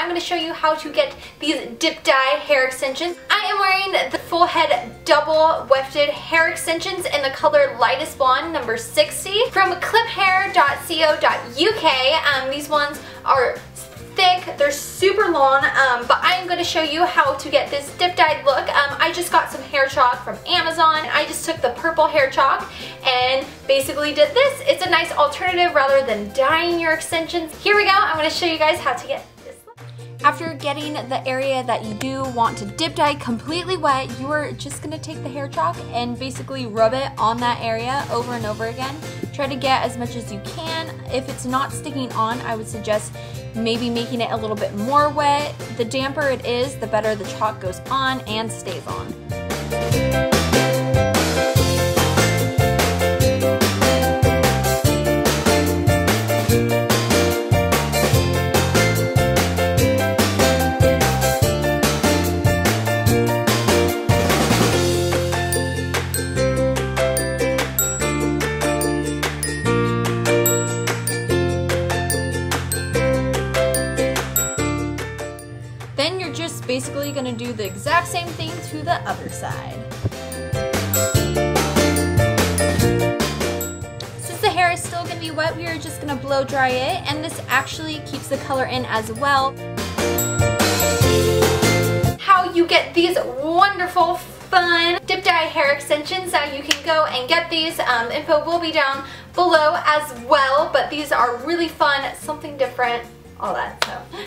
I'm going to show you how to get these dip dye hair extensions. I am wearing the full head double wefted hair extensions in the color lightest blonde number 60 from cliphair.co.uk. Um, these ones are thick, they're super long, um, but I am going to show you how to get this dip dyed look. Um, I just got some hair chalk from Amazon. I just took the purple hair chalk and basically did this. It's a nice alternative rather than dyeing your extensions. Here we go, I'm going to show you guys how to get this look. after getting the area that you do want to dip dye completely wet, you are just going to take the hair chalk and basically rub it on that area over and over again. Try to get as much as you can. If it's not sticking on, I would suggest maybe making it a little bit more wet. The damper it is, the better the chalk goes on and stays on. Basically gonna do the exact same thing to the other side. Since the hair is still gonna be wet, we are just gonna blow dry it, and this actually keeps the color in as well. How you get these wonderful fun dip dye hair extensions now you can go and get these um, info will be down below as well but these are really fun something different all that so